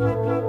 Música